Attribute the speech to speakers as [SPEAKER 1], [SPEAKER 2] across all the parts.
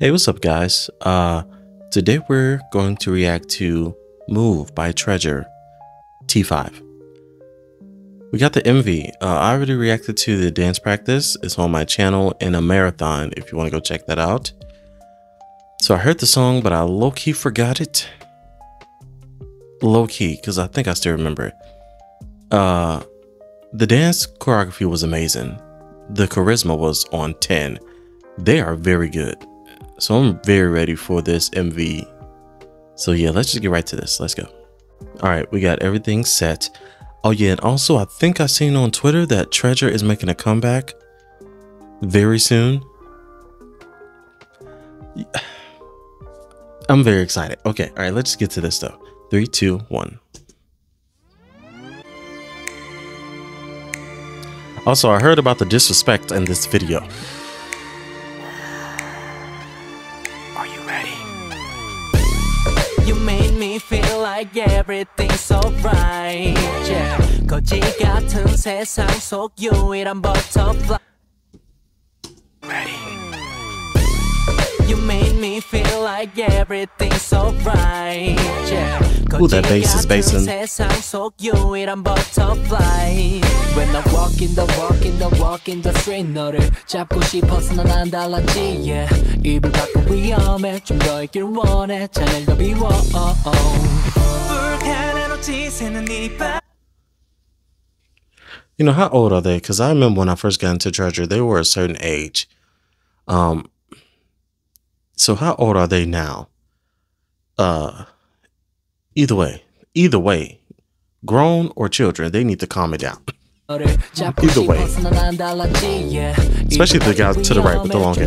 [SPEAKER 1] Hey, what's up, guys? Uh, today we're going to react to Move by Treasure T5. We got the MV. Uh, I already reacted to the dance practice. It's on my channel in a marathon if you want to go check that out. So I heard the song, but I low key forgot it. Low key, because I think I still remember it. Uh, the dance choreography was amazing. The charisma was on 10. They are very good. So I'm very ready for this MV. So yeah, let's just get right to this. Let's go. All right, we got everything set. Oh yeah, and also I think I seen on Twitter that Treasure is making a comeback very soon. I'm very excited. Okay, all right, let's get to this though. Three, two, one. Also, I heard about the disrespect in this video.
[SPEAKER 2] like everything's alright yeah. 거지 같은 세상 속 유일한 butterfly Ready You made me feel like everything's alright yeah.
[SPEAKER 1] Ooh, that bass is bassing.
[SPEAKER 2] When I walk in the walk in the walk in the street 너를 잡고 싶어서 난안 달랐지 yeah. 입을 밖은 위험해 좀 더 있길 원해 잔을 더 비워 oh,
[SPEAKER 1] You know, how old are they? Because I remember when I first got into Treasure, they were a certain age. Um, so how old are they now? Uh, either way, either way, grown or children, they need to calm it down. Either way. Especially the guy to the right with the long hair.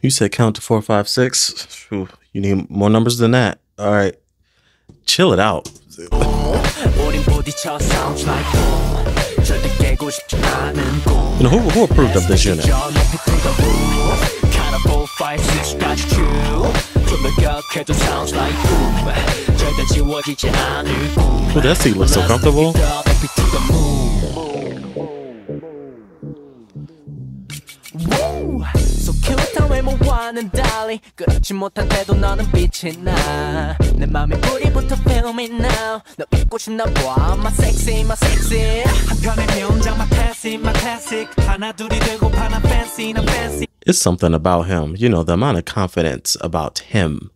[SPEAKER 1] You said count to four, five, six. You need more numbers than that. All right, chill it out. you know, who, who approved of this unit? Oh, that seat looks so comfortable. cute 외모와는 달리 그렇지 못한 태도 너는 빛이 나내 맘에 불이부터 feel me now 너 잊고 싶나 봐 my sexy my sexy 한편의 명장 my classic my classic 하나 둘이 되고 파나 fancy 나 fancy It's something about him, you know, the amount of confidence about him,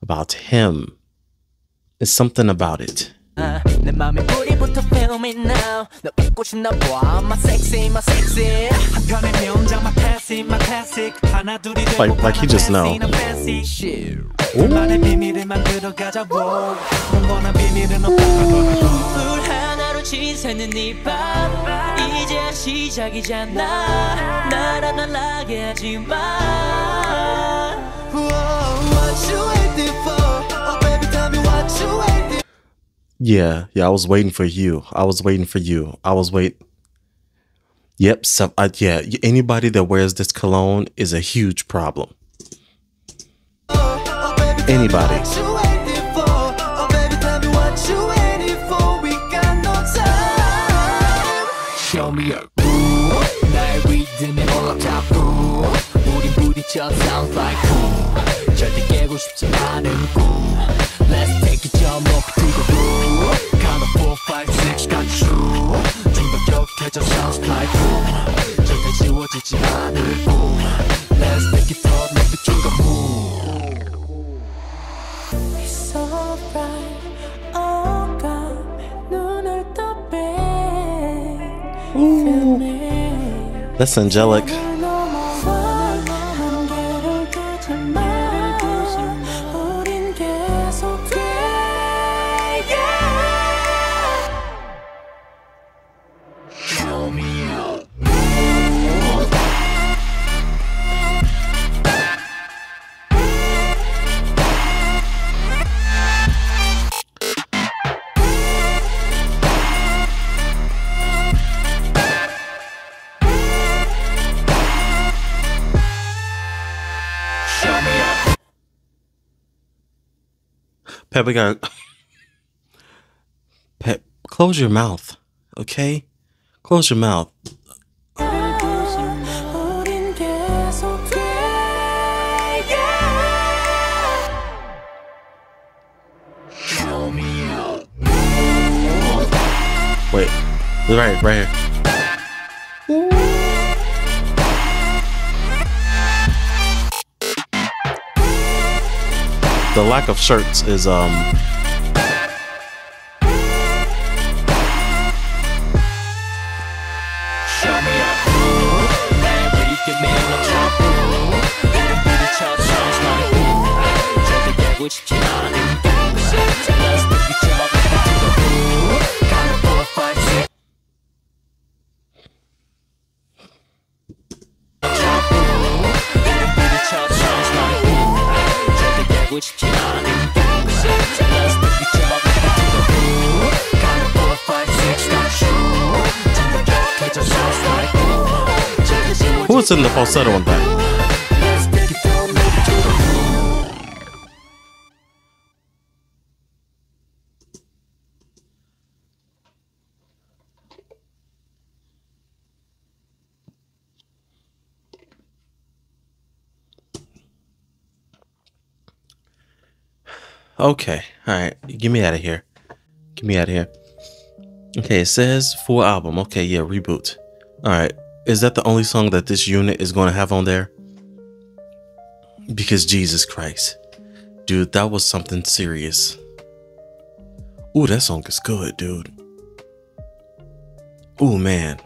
[SPEAKER 1] about him. It's something about it. 내 맘이 뿌리부터 feel me now 너의 꽃이 나봐 My sexy, my sexy
[SPEAKER 2] 한편의 명장 My classy, my classic 하나 둘이 되고
[SPEAKER 1] like, like he just know 둘만의 비밀을 만들어가자 뭔거나 비밀은 없다 불 하나로 치새는 이밤 이제 시작이잖아 나랑 날라게 하지마 What you waiting for Oh baby tell me what you waiting Yeah, yeah, I was waiting for you. I was waiting for you. I was wait. Yep, so, uh, yeah, anybody that wears this cologne is a huge problem. Anybody. Show me a groove 나의 리듬에 올라타고 우린 부딪혀 sounds like boom 절대 깨고 싶지 않은 꿈 That's angelic.
[SPEAKER 3] Peppa got. Pep, close your mouth, okay? Close your mouth. Wait, right, right here. The lack of shirts is um
[SPEAKER 1] 싶 되고 싶지 않으니까 Let's take each other back to the blue Count to four, five, six, stop shoot 진격해져 sounds like ooh
[SPEAKER 3] who was in the falsetto on that? Okay, alright. Get me out of here. Get me out of here. Okay, it says full album. Okay, yeah, reboot. Alright. Is that the only song that this unit is going to have on there? Because Jesus Christ. Dude, that was something serious. Ooh, that song is good, dude. Ooh, man.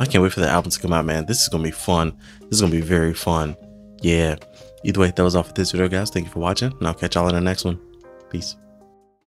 [SPEAKER 3] I can't wait for the album to come out, man. This is going to be fun. This is going to be very fun. Yeah. Either way, that was all for this video, guys. Thank you for watching, and I'll catch y'all in the next one. Peace.